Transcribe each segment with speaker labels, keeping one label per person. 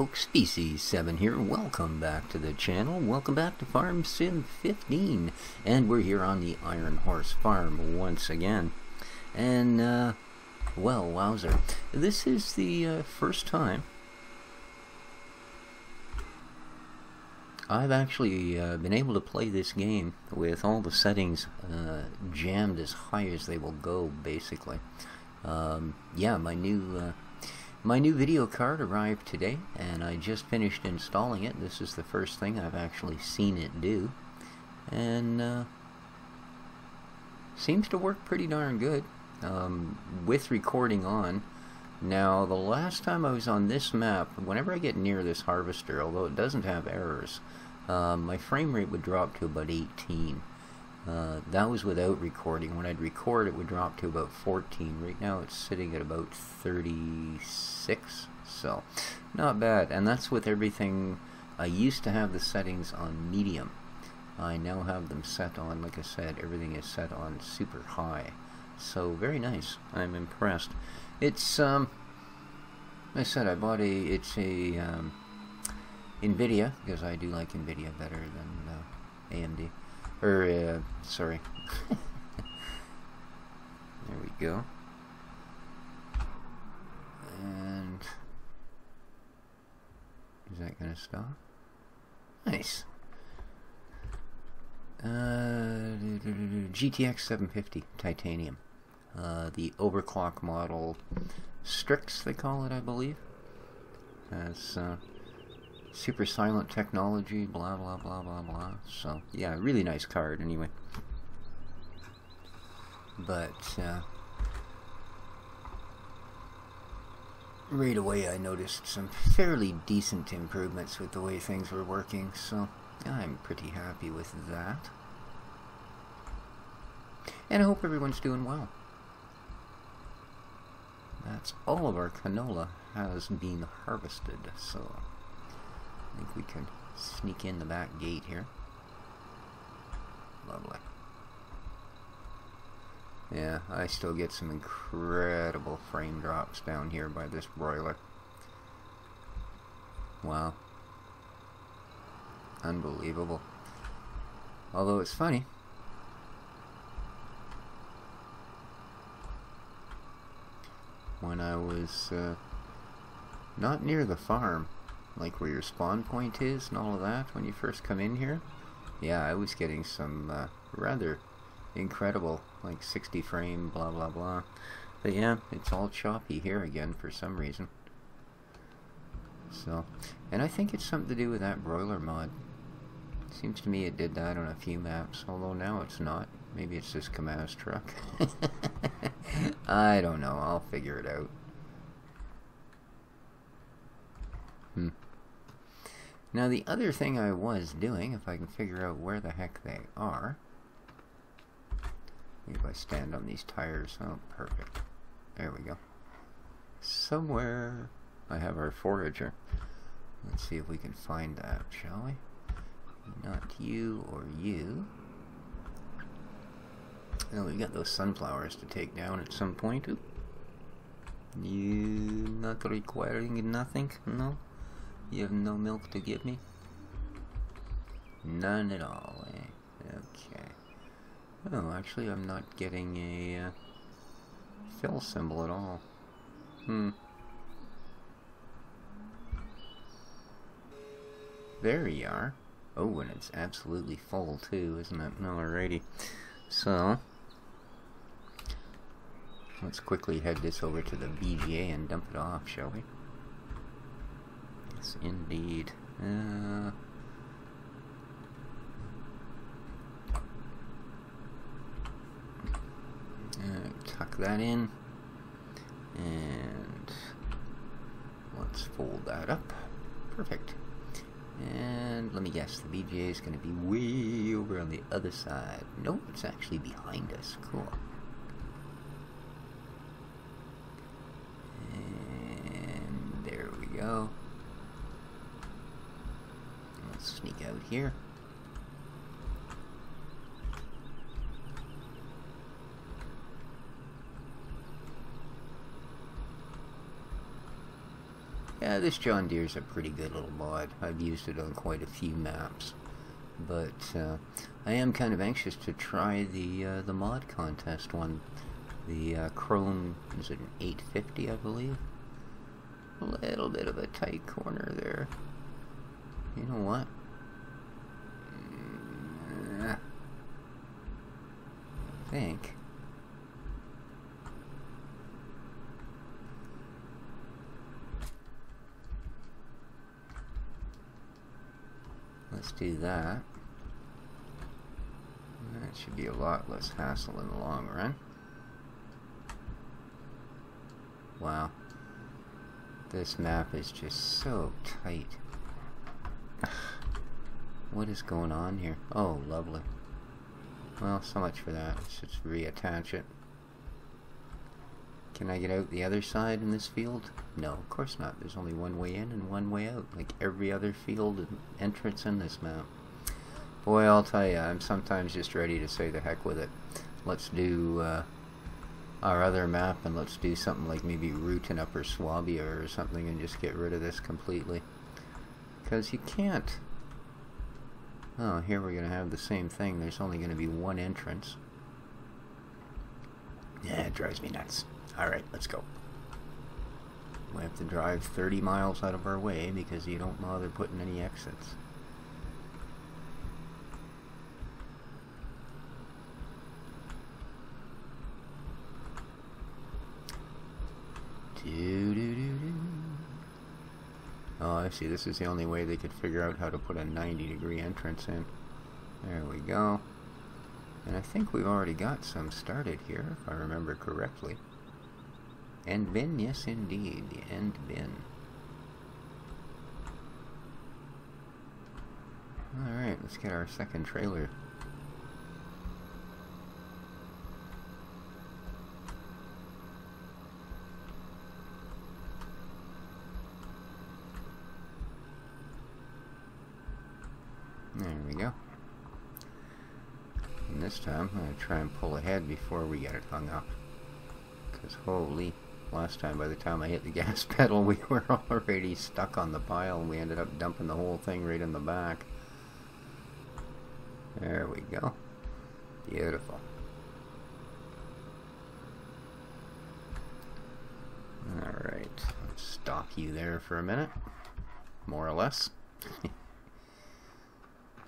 Speaker 1: folks, Species7 here. Welcome back to the channel. Welcome back to Farm Sim 15. And we're here on the Iron Horse Farm once again. And, uh, well, wowzer. This is the uh, first time I've actually uh, been able to play this game with all the settings uh, jammed as high as they will go, basically. Um, yeah, my new uh, my new video card arrived today, and I just finished installing it. This is the first thing I've actually seen it do, and uh, seems to work pretty darn good um, with recording on. Now, the last time I was on this map, whenever I get near this harvester, although it doesn't have errors, um, my frame rate would drop to about 18. Uh, that was without recording. When I'd record, it would drop to about 14. Right now, it's sitting at about 36. So, not bad. And that's with everything. I used to have the settings on medium. I now have them set on, like I said, everything is set on super high. So, very nice. I'm impressed. It's, um, I said, I bought a, it's a, um, NVIDIA, because I do like NVIDIA better than uh, AMD. Or, uh, sorry. there we go. And is that going to stop? Nice. Uh, GTX 750 titanium. Uh, the overclock model Strix, they call it, I believe. Has uh, super silent technology, blah blah blah blah blah. So yeah, really nice card anyway. But uh, right away I noticed some fairly decent improvements with the way things were working, so I'm pretty happy with that. And I hope everyone's doing well. That's all of our canola has been harvested, so think we can sneak in the back gate here. Lovely. Yeah, I still get some incredible frame drops down here by this broiler. Wow. Unbelievable. Although it's funny. When I was uh, not near the farm, like where your spawn point is and all of that when you first come in here. Yeah, I was getting some uh, rather incredible, like 60 frame, blah blah blah. But yeah, it's all choppy here again for some reason. So, and I think it's something to do with that broiler mod. Seems to me it did that on a few maps, although now it's not. Maybe it's this Kamaz truck. I don't know, I'll figure it out. Hmm. Now the other thing I was doing, if I can figure out where the heck they are, if I stand on these tires, oh perfect, there we go. Somewhere I have our forager. Let's see if we can find that, shall we? Not you or you. Oh, well, we've got those sunflowers to take down at some point. You not requiring nothing? No? You have no milk to give me? None at all, eh? Okay. Oh, actually I'm not getting a uh, fill symbol at all. Hmm. There you are. Oh, and it's absolutely full too, isn't it? Alrighty. So, let's quickly head this over to the BGA and dump it off, shall we? Yes, indeed. Uh, uh, tuck that in. And let's fold that up. Perfect. And let me guess, the BGA is going to be way over on the other side. Nope, it's actually behind us. Cool. And there we go. Sneak out here. yeah, this John Deere's a pretty good little mod. I've used it on quite a few maps. But uh, I am kind of anxious to try the uh, the mod contest one. The uh, Krone, is it an 850, I believe? A little bit of a tight corner there. You know what? I think. Let's do that. That should be a lot less hassle in the long run. Wow. This map is just so tight. What is going on here? Oh, lovely. Well, so much for that. Let's just reattach it. Can I get out the other side in this field? No, of course not. There's only one way in and one way out, like every other field and entrance in this map. Boy, I'll tell you, I'm sometimes just ready to say the heck with it. Let's do uh, our other map and let's do something like maybe Route in Upper Swabia or something and just get rid of this completely. Because you can't. Oh, here we're going to have the same thing. There's only going to be one entrance. Yeah, it drives me nuts. Alright, let's go. We have to drive 30 miles out of our way because you don't bother putting any exits. Do, do, do, do. See. This is the only way they could figure out how to put a 90 degree entrance in. There we go. And I think we've already got some started here, if I remember correctly. End bin? Yes, indeed. The end bin. Alright, let's get our second trailer. There we go. And this time, I'm going to try and pull ahead before we get it hung up. Because holy... Last time, by the time I hit the gas pedal, we were already stuck on the pile. And we ended up dumping the whole thing right in the back. There we go. Beautiful. Alright, stop you there for a minute. More or less.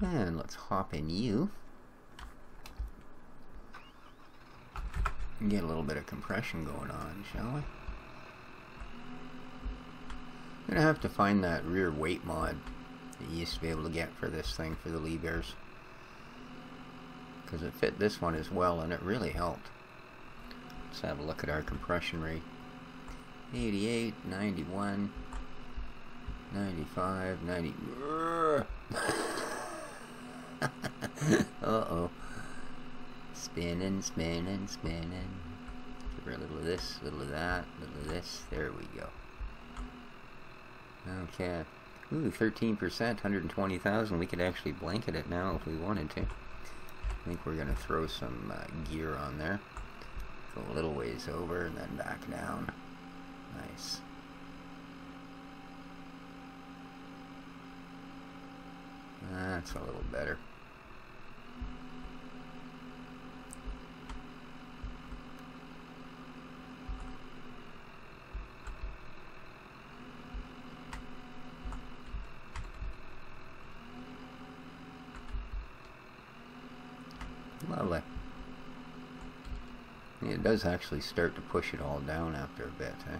Speaker 1: and let's hop in you. get a little bit of compression going on, shall we? I'm gonna have to find that rear weight mod that you used to be able to get for this thing for the Liebherrs. Because it fit this one as well and it really helped. Let's have a look at our compression rate. 88, 91, 95, 90. Uh-oh. Spinning, spinning, spinning. Give her a little of this, a little of that, a little of this. There we go. Okay. Ooh, 13%, 120,000. We could actually blanket it now if we wanted to. I think we're going to throw some uh, gear on there. Go a little ways over and then back down. Nice. That's a little better. Lovely. It does actually start to push it all down after a bit, eh?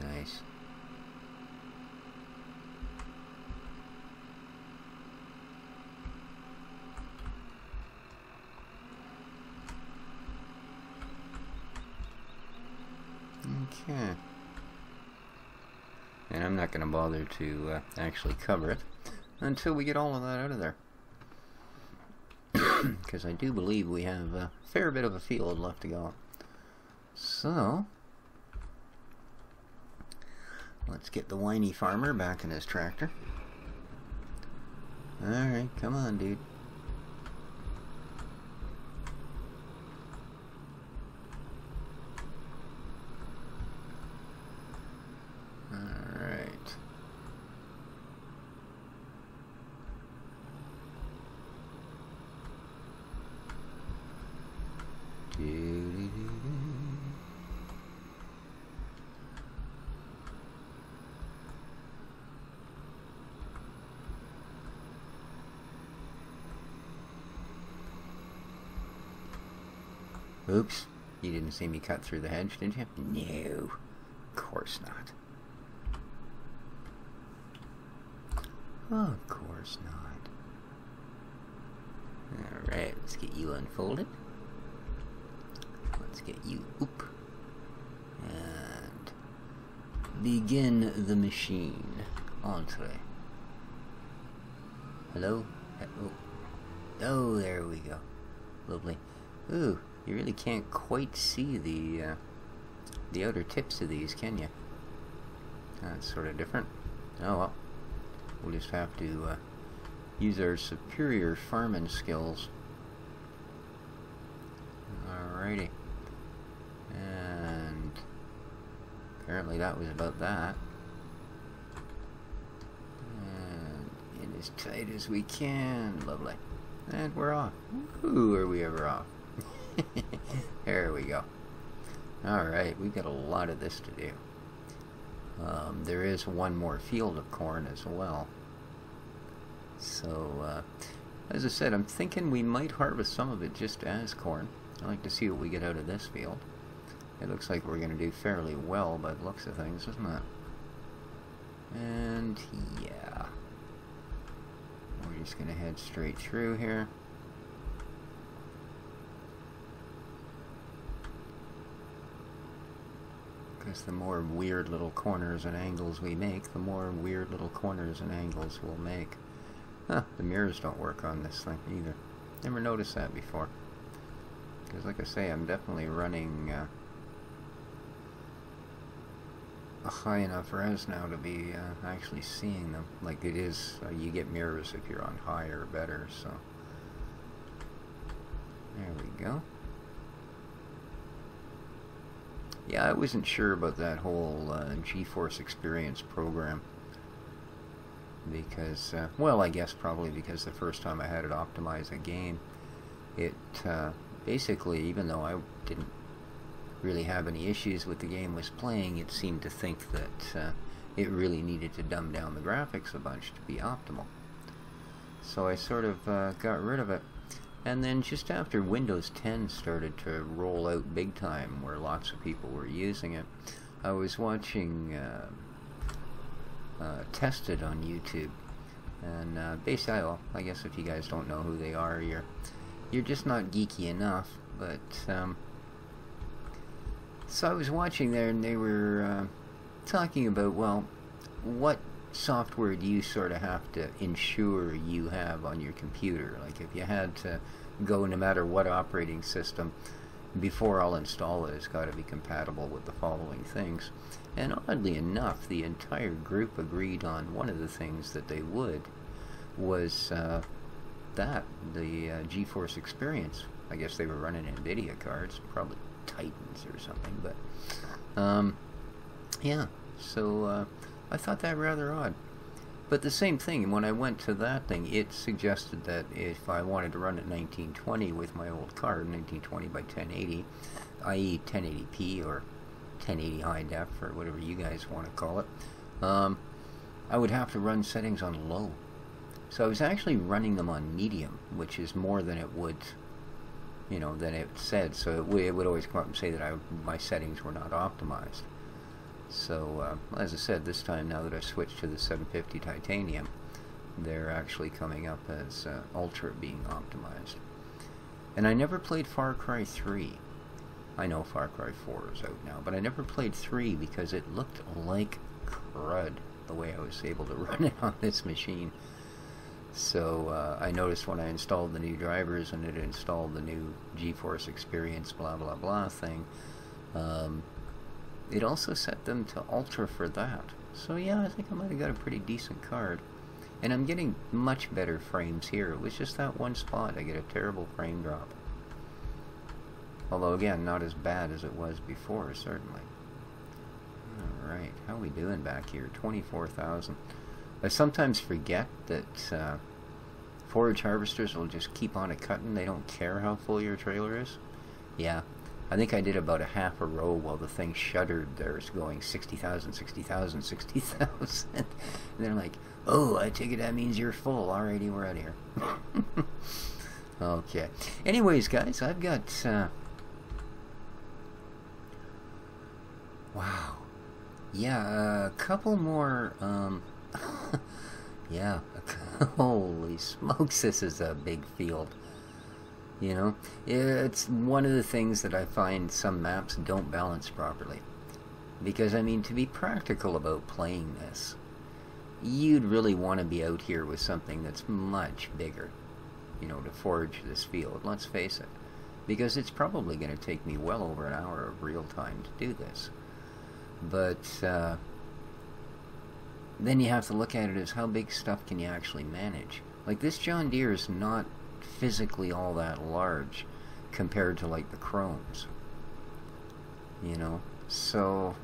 Speaker 1: Nice. Okay. And I'm not going to uh, actually cover it until we get all of that out of there. Because I do believe we have a fair bit of a field left to go. So, Let's get the whiny farmer back in his tractor. Alright, come on, dude. Alright. Oops. You didn't see me cut through the hedge, did you? No. Of course not. of course not. Alright, let's get you unfolded. Let's get you oop. And begin the machine. Entree. Hello? Oh. oh, there we go. Lovely. Ooh, you really can't quite see the uh, the outer tips of these, can you? That's sort of different. Oh well. We'll just have to uh, use our superior farming skills. Alrighty. And apparently that was about that. And in as tight as we can. Lovely. And we're off. Ooh, are we ever off? there we go. Alright, we've got a lot of this to do. Um, there is one more field of corn as well. So, uh, as I said, I'm thinking we might harvest some of it just as corn. I'd like to see what we get out of this field. It looks like we're going to do fairly well by the looks of things, doesn't it? And, yeah. We're just going to head straight through here. Because the more weird little corners and angles we make, the more weird little corners and angles we'll make. Huh, the mirrors don't work on this thing either. Never noticed that before. Because like I say, I'm definitely running uh, a high enough res now to be uh, actually seeing them. Like it is, uh, you get mirrors if you're on high or better, so. There we go. Yeah, I wasn't sure about that whole uh, GeForce Experience program because, uh, well, I guess probably because the first time I had it optimize a game, it uh, basically, even though I didn't really have any issues with the game was playing, it seemed to think that uh, it really needed to dumb down the graphics a bunch to be optimal. So I sort of uh, got rid of it. And then just after Windows 10 started to roll out big time, where lots of people were using it, I was watching uh, uh, Tested on YouTube, and uh, basically, well, I guess if you guys don't know who they are, you're you're just not geeky enough. But um, so I was watching there, and they were uh, talking about well, what software do you sort of have to ensure you have on your computer? Like if you had to go no matter what operating system, before I'll install it, it's got to be compatible with the following things. And oddly enough, the entire group agreed on one of the things that they would was uh, that the uh, GeForce Experience. I guess they were running NVIDIA cards, probably Titans or something. But um, yeah, so uh, I thought that rather odd. But the same thing, when I went to that thing, it suggested that if I wanted to run at 1920 with my old card, 1920 by 1080, i.e. 1080p or 1080 high def or whatever you guys want to call it, um, I would have to run settings on low. So I was actually running them on medium, which is more than it would, you know, than it said. So it, it would always come up and say that I, my settings were not optimized. So uh, as I said, this time now that I've switched to the 750 titanium, they're actually coming up as uh, Ultra being optimized. And I never played Far Cry 3. I know Far Cry 4 is out now, but I never played 3 because it looked like crud the way I was able to run it on this machine. So uh, I noticed when I installed the new drivers and it installed the new GeForce Experience blah blah blah thing, um, it also set them to Ultra for that. So yeah, I think I might have got a pretty decent card. And I'm getting much better frames here. It was just that one spot. I get a terrible frame drop. Although, again, not as bad as it was before, certainly. Alright, how are we doing back here? 24,000. I sometimes forget that uh, forage harvesters will just keep on a cutting. They don't care how full your trailer is. Yeah, I think I did about a half a row while the thing shuddered there's going 60,000, 60,000, 60,000. and they're like, oh, I take it that means you're full. Alrighty, we're out of here. okay. Anyways, guys, I've got... Uh, wow. Yeah, a couple more... Um, yeah, holy smokes, this is a big field. You know, it's one of the things that I find some maps don't balance properly. Because, I mean, to be practical about playing this, you'd really want to be out here with something that's much bigger, you know, to forage this field, let's face it. Because it's probably going to take me well over an hour of real time to do this. But, uh, then you have to look at it as how big stuff can you actually manage. Like, this John Deere is not physically all that large compared to like the Krones you know? So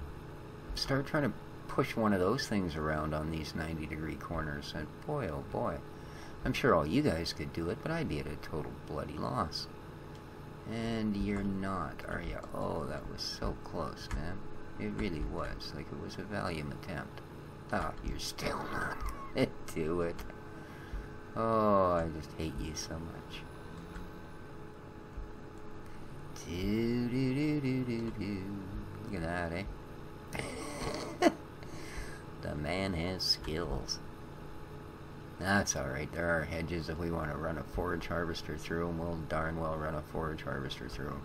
Speaker 1: start trying to push one of those things around on these 90 degree corners and boy oh boy I'm sure all you guys could do it but I'd be at a total bloody loss. And you're not are you oh that was so close man. It really was like it was a valiant attempt. Ah oh, you're still not. Do it Oh, I just hate you so much. Do do do do do do. Look at that, eh? the man has skills. That's alright. There are hedges if we want to run a forage harvester through them. We'll darn well run a forage harvester through them.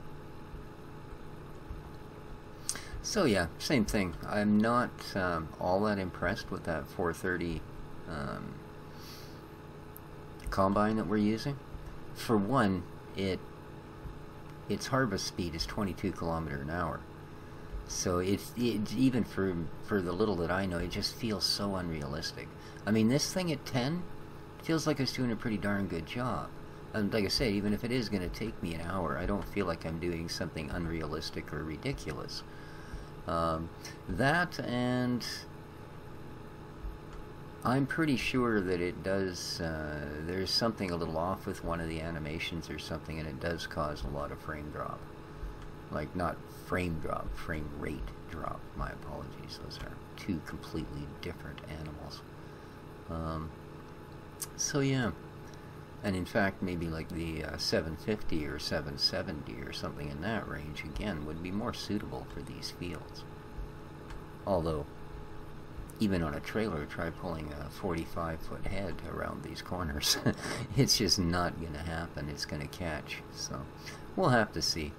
Speaker 1: So yeah, same thing. I'm not um, all that impressed with that 430 um, combine that we're using. For one, it its harvest speed is 22 kilometer an hour. So it's it, even for for the little that I know, it just feels so unrealistic. I mean, this thing at 10 feels like it's doing a pretty darn good job. And like I said, even if it is going to take me an hour, I don't feel like I'm doing something unrealistic or ridiculous. Um, that and I'm pretty sure that it does, uh, there's something a little off with one of the animations or something, and it does cause a lot of frame drop. Like, not frame drop, frame rate drop. My apologies. Those are two completely different animals. Um, so, yeah. And in fact, maybe like the uh, 750 or 770 or something in that range, again, would be more suitable for these fields. Although, even on a trailer, try pulling a 45 foot head around these corners. it's just not going to happen. It's going to catch. So we'll have to see.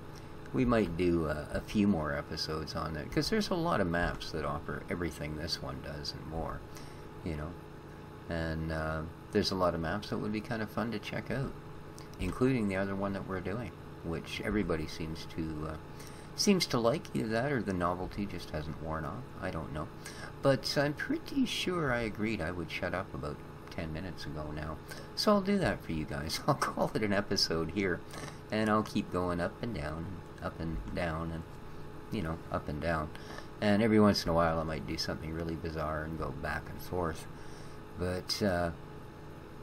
Speaker 1: We might do a few more episodes on it because there's a lot of maps that offer everything this one does and more, you know. And uh, there's a lot of maps that would be kind of fun to check out, including the other one that we're doing, which everybody seems to uh, seems to like either that or the novelty just hasn't worn off. I don't know. But I'm pretty sure I agreed I would shut up about 10 minutes ago now. So I'll do that for you guys. I'll call it an episode here. And I'll keep going up and down, up and down, and, you know, up and down. And every once in a while I might do something really bizarre and go back and forth. But, uh,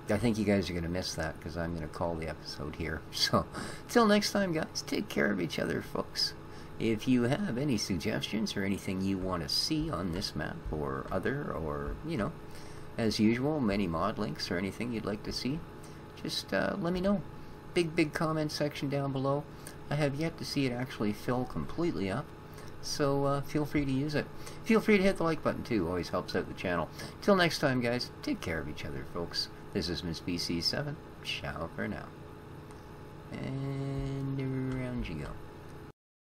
Speaker 1: I think you guys are going to miss that because I'm going to call the episode here. So, till next time, guys, take care of each other, folks. If you have any suggestions or anything you want to see on this map or other, or, you know, as usual, many mod links or anything you'd like to see, just uh, let me know. Big, big comment section down below. I have yet to see it actually fill completely up, so uh, feel free to use it. Feel free to hit the like button too, always helps out the channel. Till next time, guys, take care of each other, folks. This is MrSpecies7. Ciao for now. And around you go.